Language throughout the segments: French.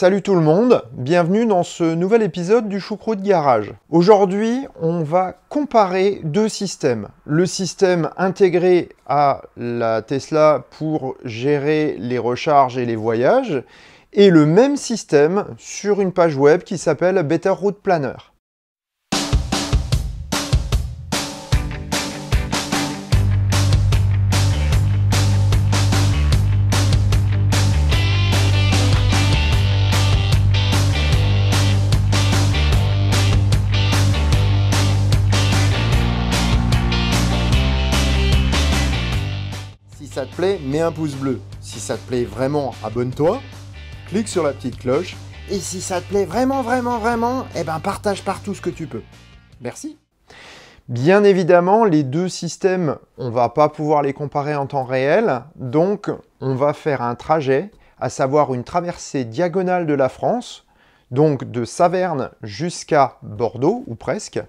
Salut tout le monde, bienvenue dans ce nouvel épisode du Choucroute Garage. Aujourd'hui, on va comparer deux systèmes. Le système intégré à la Tesla pour gérer les recharges et les voyages, et le même système sur une page web qui s'appelle Better Route Planner. Mets un pouce bleu. Si ça te plaît vraiment, abonne-toi, clique sur la petite cloche. Et si ça te plaît vraiment, vraiment, vraiment, eh ben partage partout ce que tu peux. Merci. Bien évidemment, les deux systèmes, on va pas pouvoir les comparer en temps réel, donc on va faire un trajet, à savoir une traversée diagonale de la France, donc de Saverne jusqu'à Bordeaux, ou presque,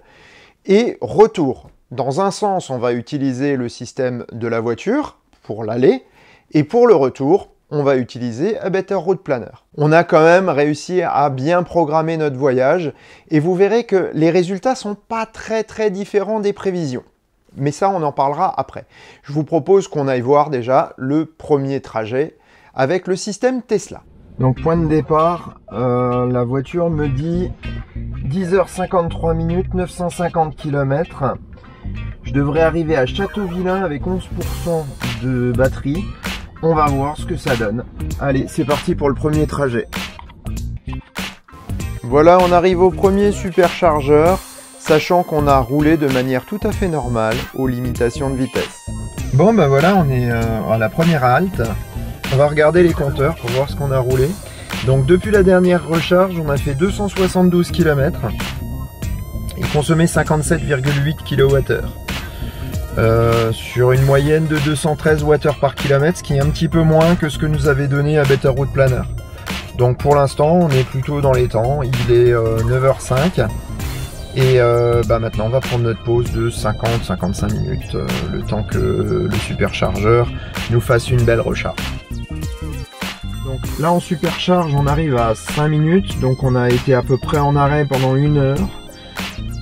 et retour. Dans un sens, on va utiliser le système de la voiture, pour l'aller, et pour le retour, on va utiliser A Better Route Planner. On a quand même réussi à bien programmer notre voyage, et vous verrez que les résultats sont pas très très différents des prévisions. Mais ça, on en parlera après. Je vous propose qu'on aille voir déjà le premier trajet avec le système Tesla. Donc point de départ, euh, la voiture me dit 10h53 minutes, 950 km. Je devrais arriver à Châteauvillain avec 11% de batterie. On va voir ce que ça donne. Allez, c'est parti pour le premier trajet. Voilà, on arrive au premier superchargeur, sachant qu'on a roulé de manière tout à fait normale aux limitations de vitesse. Bon, ben voilà, on est euh, à la première halte. On va regarder les compteurs pour voir ce qu'on a roulé. Donc depuis la dernière recharge, on a fait 272 km et consommé 57,8 kWh. Euh, sur une moyenne de 213 Wh par kilomètre, ce qui est un petit peu moins que ce que nous avait donné à Better Route Planner. Donc pour l'instant, on est plutôt dans les temps. Il est 9h05. Euh, et euh, bah maintenant, on va prendre notre pause de 50-55 minutes, le temps que le superchargeur nous fasse une belle recharge. Donc là, en supercharge, on arrive à 5 minutes. Donc on a été à peu près en arrêt pendant une heure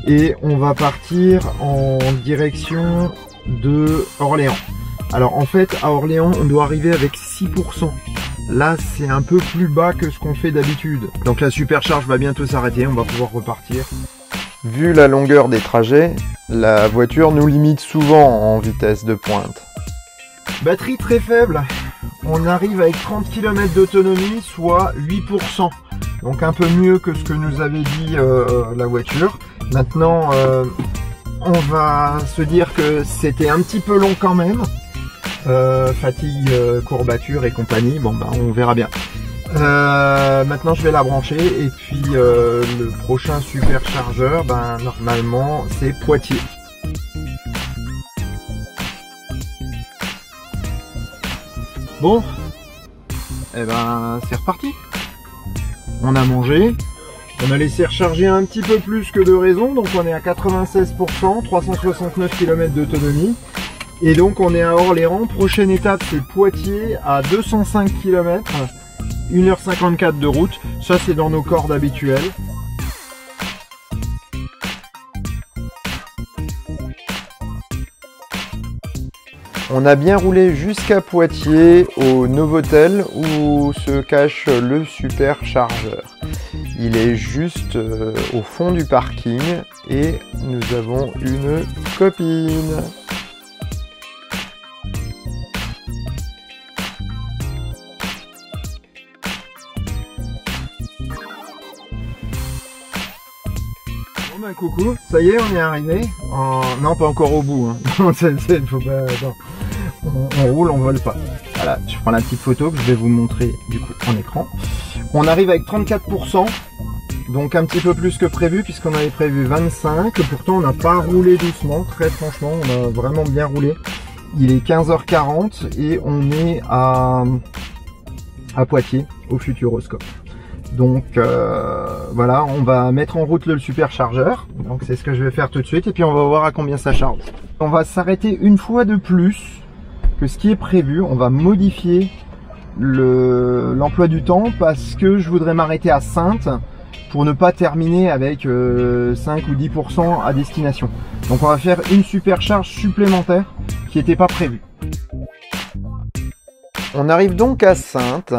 et on va partir en direction de Orléans. Alors en fait à Orléans on doit arriver avec 6%. Là c'est un peu plus bas que ce qu'on fait d'habitude. Donc la supercharge va bientôt s'arrêter, on va pouvoir repartir. Vu la longueur des trajets, la voiture nous limite souvent en vitesse de pointe. Batterie très faible, on arrive avec 30 km d'autonomie, soit 8%. Donc un peu mieux que ce que nous avait dit euh, la voiture. Maintenant, euh, on va se dire que c'était un petit peu long quand même. Euh, fatigue, courbature et compagnie. Bon, ben, on verra bien. maintenant, je vais la brancher et puis le prochain superchargeur, ben, normalement, c'est Poitiers. Bon, et eh ben, c'est reparti. On a mangé, on a laissé recharger un petit peu plus que de raison, donc on est à 96%, 369 km d'autonomie. Et donc on est à Orléans, prochaine étape c'est Poitiers à 205 km, 1h54 de route, ça c'est dans nos cordes habituelles. On a bien roulé jusqu'à Poitiers, au Novotel, où se cache le superchargeur. Il est juste euh, au fond du parking et nous avons une copine. Bon bah coucou, ça y est on est arrivé. Non pas encore au bout, hein. faut pas... On, roule, on vole pas. Voilà, je prends la petite photo que je vais vous montrer du coup en écran. On arrive avec 34%, donc un petit peu plus que prévu puisqu'on avait prévu 25. Pourtant on n'a pas roulé doucement, très franchement, on a vraiment bien roulé. Il est 15h40 et on est à, Poitiers, au Futuroscope. Donc euh, voilà, on va mettre en route le superchargeur. Donc c'est ce que je vais faire tout de suite et puis on va voir à combien ça charge. On va s'arrêter une fois de plus que ce qui est prévu. On va modifier l'emploi du temps parce que je voudrais m'arrêter à Sainte pour ne pas terminer avec 5 ou 10% à destination. Donc on va faire une supercharge supplémentaire qui n'était pas prévue. On arrive donc à Sainte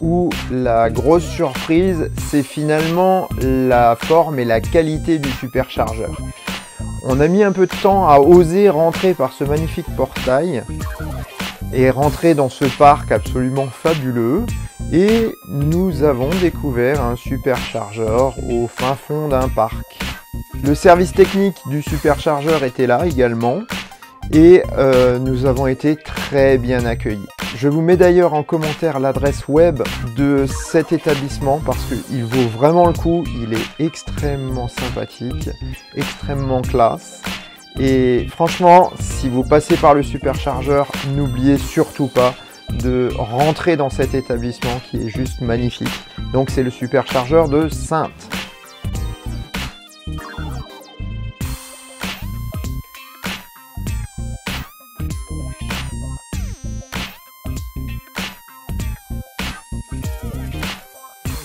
où la grosse surprise c'est finalement la forme et la qualité du superchargeur. On a mis un peu de temps à oser rentrer par ce magnifique portail et rentrer dans ce parc absolument fabuleux et nous avons découvert un superchargeur au fin fond d'un parc. Le service technique du superchargeur était là également et euh, nous avons été très bien accueillis. Je vous mets d'ailleurs en commentaire l'adresse web de cet établissement parce qu'il vaut vraiment le coup, il est extrêmement sympathique, extrêmement classe. Et franchement, si vous passez par le superchargeur, n'oubliez surtout pas de rentrer dans cet établissement qui est juste magnifique. Donc c'est le superchargeur de Sainte.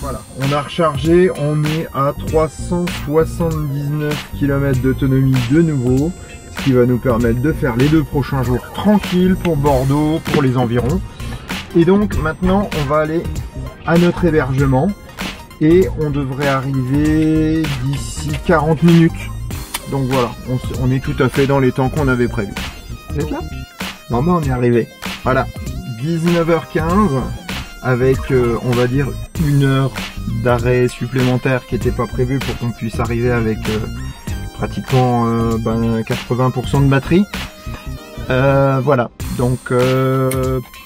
Voilà, on a rechargé, on est à 379 km d'autonomie de nouveau, ce qui va nous permettre de faire les deux prochains jours tranquilles pour Bordeaux, pour les environs. Et donc maintenant on va aller à notre hébergement et on devrait arriver d'ici 40 minutes. Donc voilà, on, est tout à fait dans les temps qu'on avait prévus. Vous êtes là Non mais on est arrivé. Voilà, 19h15 avec euh, on va dire une heure d'arrêt supplémentaire qui n'était pas prévu pour qu'on puisse arriver avec euh, pratiquement 80% euh, ben, de batterie. voilà, donc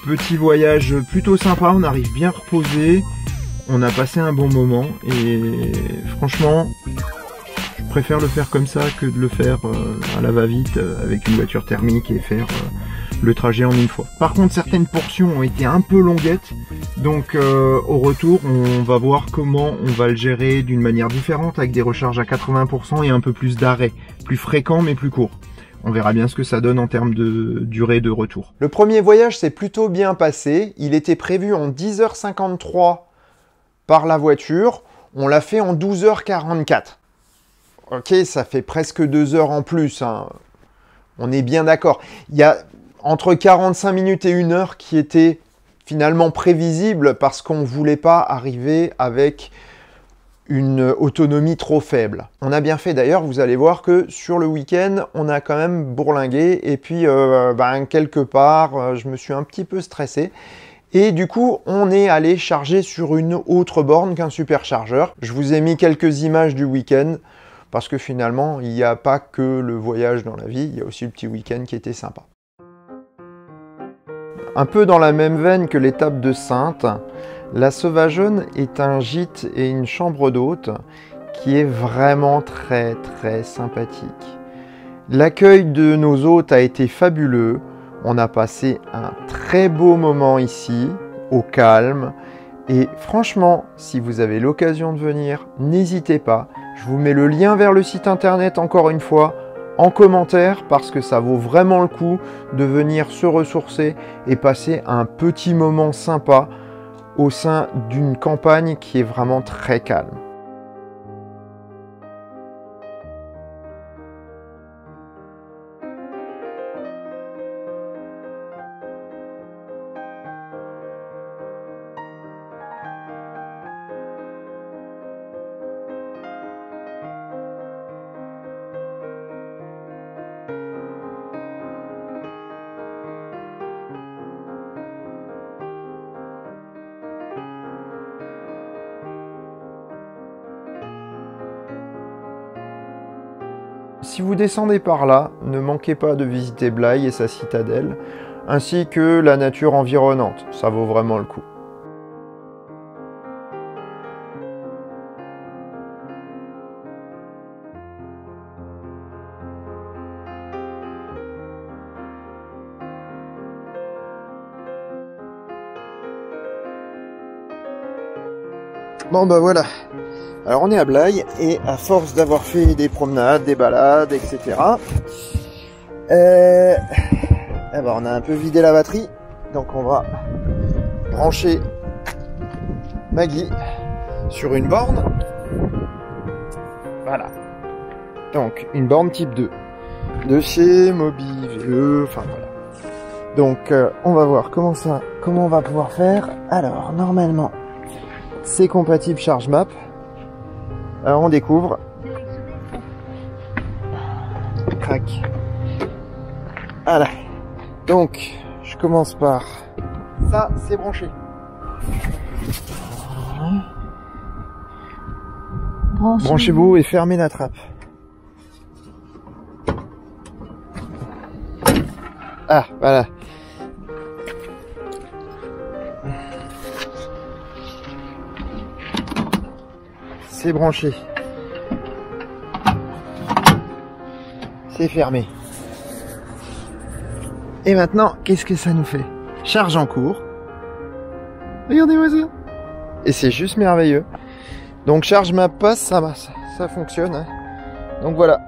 petit voyage plutôt sympa, on arrive bien reposé, on a passé un bon moment. Et franchement je préfère le faire comme ça que de le faire à la va-vite avec une voiture thermique et faire le trajet en une fois. Par contre, certaines portions ont été un peu longuettes, donc euh, au retour, on va voir comment on va le gérer d'une manière différente avec des recharges à 80% et un peu plus d'arrêt, plus fréquent mais plus court. On verra bien ce que ça donne en termes de durée de retour. Le premier voyage s'est plutôt bien passé. Il était prévu en 10h53 par la voiture. On l'a fait en 12h44. Ok, ça fait presque deux heures en plus. Hein. On est bien d'accord. Il y a entre 45 minutes et une heure qui était finalement prévisible parce qu'on ne voulait pas arriver avec une autonomie trop faible. On a bien fait d'ailleurs, vous allez voir que sur le week-end, on a quand même bourlingué et puis euh, ben, quelque part, euh, je me suis un petit peu stressé. Et du coup, on est allé charger sur une autre borne qu'un superchargeur. Je vous ai mis quelques images du week-end parce que finalement, il n'y a pas que le voyage dans la vie, il y a aussi le petit week-end qui était sympa. Un peu dans la même veine que l'étape de Sainte, la Sauvageonne est un gîte et une chambre d'hôte qui est vraiment très très sympathique. L'accueil de nos hôtes a été fabuleux. On a passé un très beau moment ici, au calme. Et franchement, si vous avez l'occasion de venir, n'hésitez pas. Je vous mets le lien vers le site internet encore une fois en commentaire parce que ça vaut vraiment le coup de venir se ressourcer et passer un petit moment sympa au sein d'une campagne qui est vraiment très calme. Si vous descendez par là, ne manquez pas de visiter Blaye et sa citadelle, ainsi que la nature environnante, ça vaut vraiment le coup. Bon bah voilà, alors on est à Blaye et à force d'avoir fait des promenades, des balades, etc. Euh, eh ben on a un peu vidé la batterie, donc on va brancher Maggie sur une borne. Voilà. Donc, une borne type 2 de chez Mobi enfin voilà. Donc, euh, on va voir comment ça, comment on va pouvoir faire. Alors, normalement, c'est compatible charge map. Alors, on découvre. Crac. Voilà. Donc, je commence par ça, c'est branché. Branchez-vous et fermez la trappe. Ah, voilà. C'est branché. C'est fermé. Et maintenant, qu'est-ce que ça nous fait? Charge en cours. Regardez-moi ça. Et c'est juste merveilleux. Donc charge ma passe, ça, ça, ça fonctionne. Hein. Donc voilà.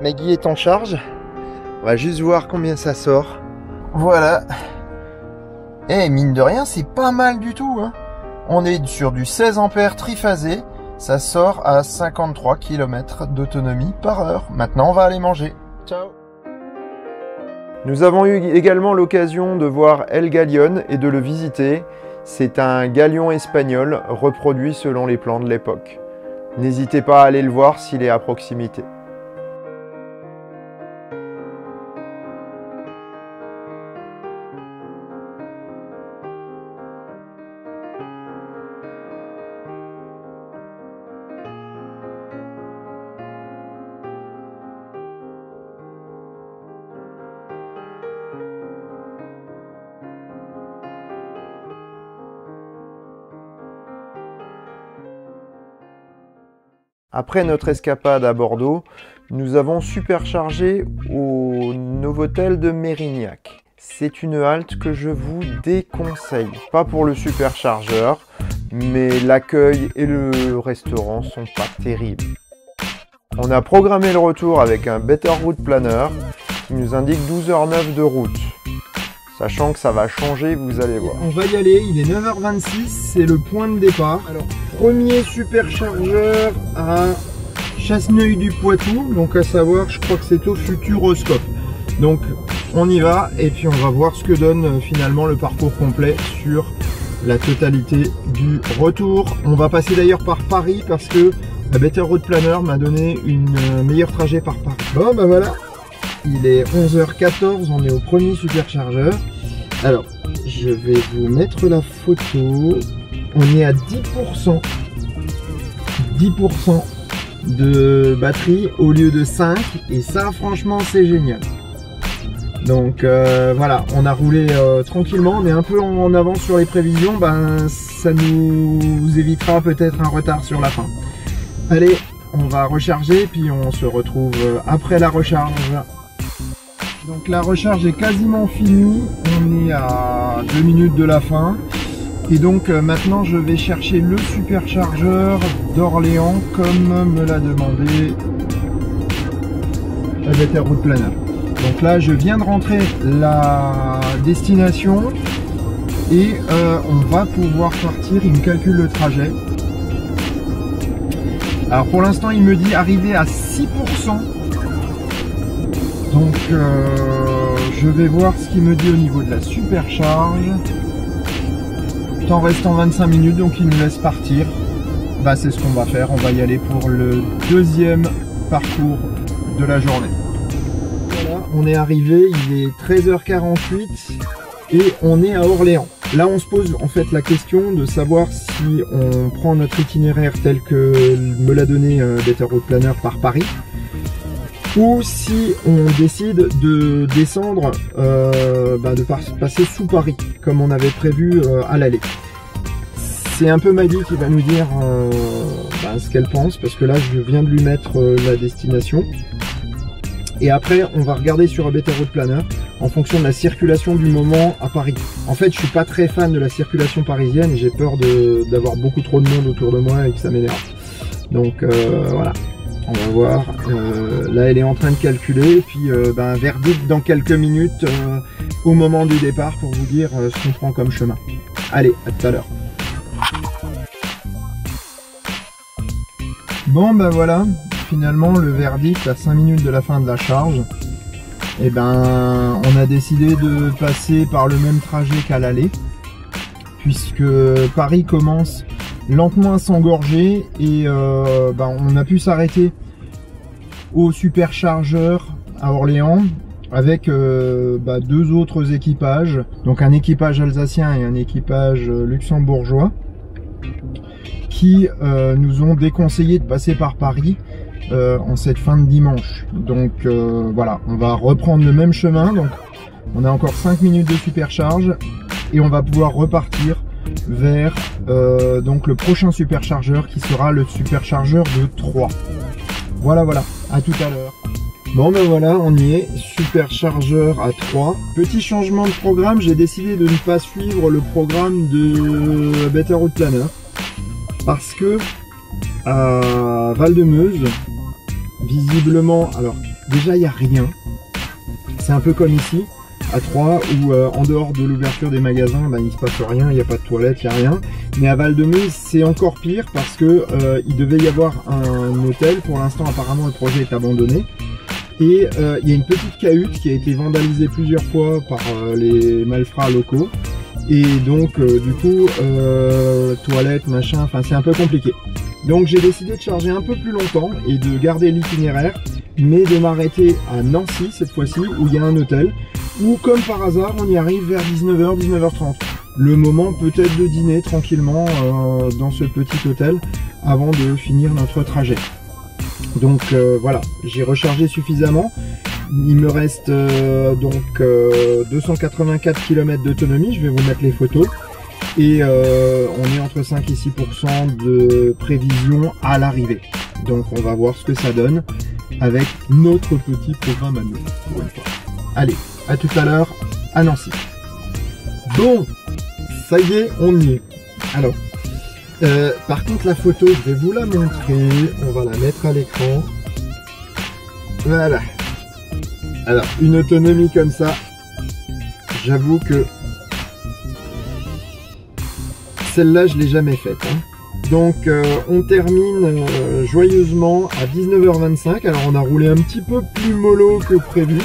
Maggie est en charge. On va juste voir combien ça sort. Voilà. Et eh, mine de rien, c'est pas mal du tout. Hein. On est sur du 16 ampères triphasé. Ça sort à 53 km d'autonomie par heure. Maintenant, on va aller manger. Ciao Nous avons eu également l'occasion de voir El Galion et de le visiter. C'est un galion espagnol reproduit selon les plans de l'époque. N'hésitez pas à aller le voir s'il est à proximité. Après notre escapade à Bordeaux, nous avons superchargé au Novotel de Mérignac. C'est une halte que je vous déconseille. Pas pour le superchargeur, mais l'accueil et le restaurant sont pas terribles. On a programmé le retour avec un Better Route Planner qui nous indique 12h09 de route. Sachant que ça va changer, vous allez voir. On va y aller, il est 9h26, c'est le point de départ. Premier superchargeur à Chasseneuil du Poitou, donc à savoir, je crois que c'est au Futuroscope. Donc, on y va et puis on va voir ce que donne euh, finalement le parcours complet sur la totalité du retour. On va passer d'ailleurs par Paris parce que la Better Road Planner m'a donné une euh, meilleure trajet par Paris. Bon, ben voilà, il est 11h14, on est au premier superchargeur. Alors, je vais vous mettre la photo. On est à 10%. 10% de batterie au lieu de 5. Et ça, franchement, c'est génial. Donc euh, voilà, on a roulé euh, tranquillement, on est un peu en avance sur les prévisions, ben ça nous évitera peut-être un retard sur la fin. Allez, on va recharger, puis on se retrouve euh, après la recharge donc la recharge est quasiment finie, on est à 2 minutes de la fin. Et donc euh, maintenant je vais chercher le superchargeur d'Orléans comme me l'a demandé la Better Route Planner. Donc là je viens de rentrer la destination et euh, on va pouvoir partir, il me calcule le trajet. Alors pour l'instant il me dit arriver à 6% donc euh, je vais voir ce qu'il me dit au niveau de la supercharge. Temps restant 25 minutes, donc il nous laisse partir. Bah c'est ce qu'on va faire, on va y aller pour le deuxième parcours de la journée. Voilà, on est arrivé, il est 13h48 et on est à Orléans. Là, on se pose en fait la question de savoir si on prend notre itinéraire tel que me l'a donné euh, Better Road Planner par Paris, ou si on décide de descendre, euh, bah, de passer sous Paris, comme on avait prévu euh, à l'aller. C'est un peu Maggie qui va nous dire euh, bah, ce qu'elle pense, parce que là je viens de lui mettre la destination. Et après, on va regarder sur un Better Road Planner en fonction de la circulation du moment à Paris. En fait, je suis pas très fan de la circulation parisienne. J'ai peur d'avoir beaucoup trop de monde autour de moi et que ça m'énerve. Donc voilà, on va voir. Euh, là, elle est en train de calculer. Puis, euh, ben, verdict dans quelques minutes euh, au moment du départ pour vous dire ce qu'on prend comme chemin. Allez, à tout à l'heure. Bon ben voilà, finalement le verdict à 5 minutes de la fin de la charge. Et eh ben on a décidé de passer par le même trajet qu'à l'aller. Puisque Paris commence lentement à s'engorger et euh, ben, on a pu s'arrêter au superchargeur à Orléans avec euh, bah, deux autres équipages, donc un équipage alsacien et un équipage luxembourgeois, qui euh, nous ont déconseillé de passer par Paris euh, en cette fin de dimanche. Donc voilà, on va reprendre le même chemin. Donc on a encore 5 minutes de supercharge et on va pouvoir repartir vers donc le prochain superchargeur qui sera le superchargeur de 3. Voilà, voilà, à tout à l'heure. Bon ben voilà, on y est, superchargeur à 3. Petit changement de programme, j'ai décidé de ne pas suivre le programme de Better Route Planner. Parce que à Val-de-Meuse, visiblement, alors déjà il n'y a rien. C'est un peu comme ici, à 3, où euh, en dehors de l'ouverture des magasins, ben, il se passe rien, il n'y a pas de toilette, il n'y a rien. Mais à Val-de-Meuse, c'est encore pire parce que euh, il devait y avoir un hôtel. Pour l'instant, apparemment, le projet est abandonné. Et euh, il y a une petite cahute qui a été vandalisée plusieurs fois par les malfrats locaux. Et donc du coup, toilette, machin, enfin c'est un peu compliqué. Donc j'ai décidé de charger un peu plus longtemps et de garder l'itinéraire, mais de m'arrêter à Nancy cette fois-ci, où il y a un hôtel, où comme par hasard on y arrive vers 19h, 19h30. Le moment peut-être de dîner tranquillement dans ce petit hôtel avant de finir notre trajet. Donc euh, voilà, j'ai rechargé suffisamment. Il me reste euh, donc 284 euh, km d'autonomie, je vais vous mettre les photos. Et on est entre 5 et 6% de prévision à l'arrivée. Donc on va voir ce que ça donne avec notre petit programme à nous. Allez, à tout à l'heure à Nancy. Bon, ça y est, on y est. Alors, euh, par contre, la photo, je vais vous la montrer. On va la mettre à l'écran. Voilà. Alors, une autonomie comme ça, j'avoue que celle-là, je l'ai jamais faite. Hein. Donc, euh, on termine euh, joyeusement à 19h25. Alors, on a roulé un petit peu plus mollo que prévu.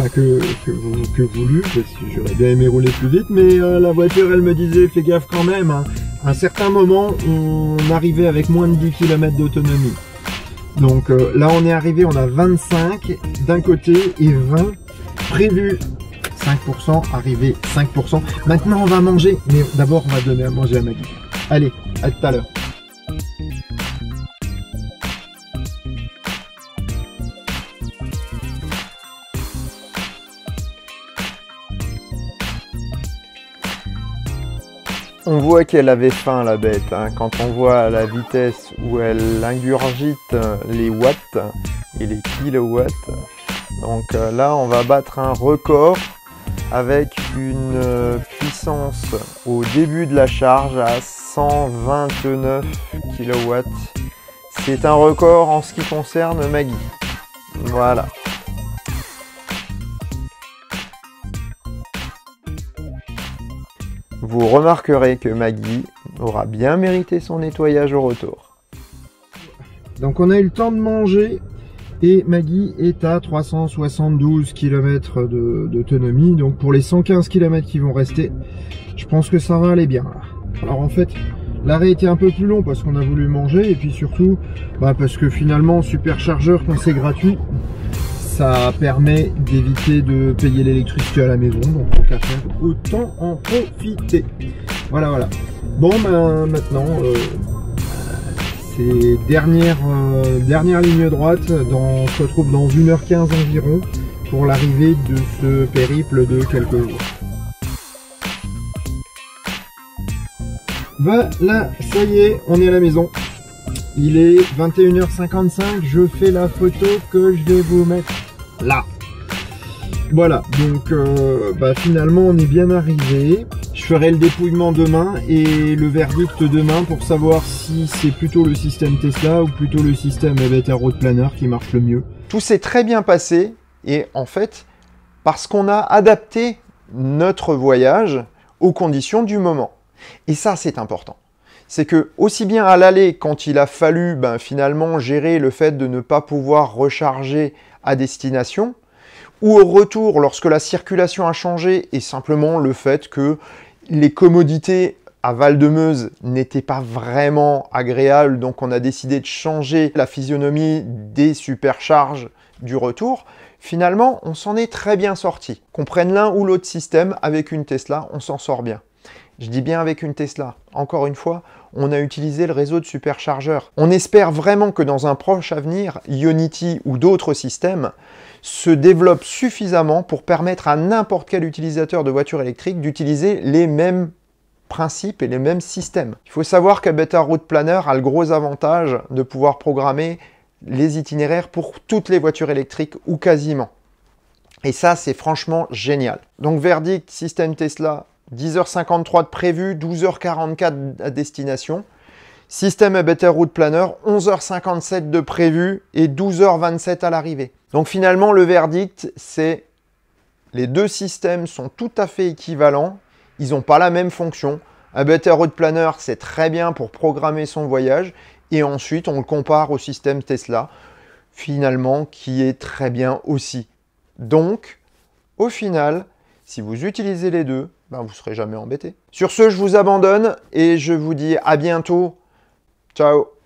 Enfin, que, que, voulu, que j'aurais bien aimé rouler plus vite. Mais la voiture, elle me disait, fais gaffe quand même. Hein à un certain moment, on arrivait avec moins de 10 km d'autonomie. Donc euh, là, on est arrivé, on a 25 d'un côté et 20 prévu. 5%, arrivé 5%. Maintenant, on va manger, mais d'abord, on va donner à manger à Maggie. Allez, à tout à l'heure. On voit qu'elle avait faim la bête, hein. quand on voit la vitesse où elle ingurgite les watts et les kilowatts. Donc euh, là on va battre un record avec une euh, puissance au début de la charge à 129 kW. C'est un record en ce qui concerne Maggie. Voilà. Vous remarquerez que Maggie aura bien mérité son nettoyage au retour. Donc on a eu le temps de manger et Maggie est à 372 km d'autonomie. Donc pour les 115 km qui vont rester, je pense que ça va aller bien. Alors en fait, l'arrêt était un peu plus long parce qu'on a voulu manger et puis surtout bah, parce que finalement superchargeur quand c'est gratuit, ça permet d'éviter de payer l'électricité à la maison, donc autant en profiter. Voilà, voilà. Bon, ben maintenant, euh, c'est dernière, euh, dernière ligne droite, on se retrouve dans 1h15 environ pour l'arrivée de ce périple de quelques jours. Voilà, ça y est, on est à la maison. Il est 21h55, je fais la photo que je vais vous mettre là. Voilà, donc euh, bah, finalement on est bien arrivé. Je ferai le dépouillement demain et le verdict demain pour savoir si c'est plutôt le système Tesla ou plutôt le système Better Road Planner qui marche le mieux. Tout s'est très bien passé et en fait, parce qu'on a adapté notre voyage aux conditions du moment. Et ça, c'est important. C'est que, aussi bien à l'aller, quand il a fallu ben, finalement gérer le fait de ne pas pouvoir recharger à destination, ou au retour, lorsque la circulation a changé, et simplement le fait que les commodités à Val-de-Meuse n'étaient pas vraiment agréables, donc on a décidé de changer la physionomie des supercharges du retour. Finalement, on s'en est très bien sorti. Qu'on prenne l'un ou l'autre système avec une Tesla, on s'en sort bien. Je dis bien avec une Tesla. Encore une fois, on a utilisé le réseau de superchargeurs. On espère vraiment que dans un proche avenir, Ionity ou d'autres systèmes se développent suffisamment pour permettre à n'importe quel utilisateur de voiture électrique d'utiliser les mêmes principes et les mêmes systèmes. Il faut savoir que Better Route Planner a le gros avantage de pouvoir programmer les itinéraires pour toutes les voitures électriques ou quasiment. Et ça, c'est franchement génial. Donc verdict, système Tesla, 10h53 de prévu, 12h44 à destination. Système à Better Route Planner, 11h57 de prévu et 12h27 à l'arrivée. Donc finalement, le verdict, c'est les deux systèmes sont tout à fait équivalents. Ils n'ont pas la même fonction. Un Better Route Planner, c'est très bien pour programmer son voyage. Et ensuite, on le compare au système Tesla, finalement, qui est très bien aussi. Donc, au final, si vous utilisez les deux, ben, vous ne serez jamais embêté. Sur ce, je vous abandonne et je vous dis à bientôt. Ciao